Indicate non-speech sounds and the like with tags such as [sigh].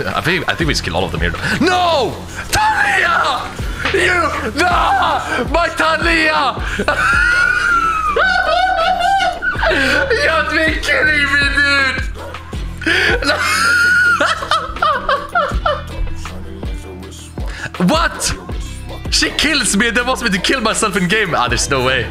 I think I think we just kill all of them here. No! Taliyah! You no! My Taliyah! [laughs] you have to be kidding me, dude! [laughs] what? She kills me, then wants me to kill myself in game. Ah, there's no way.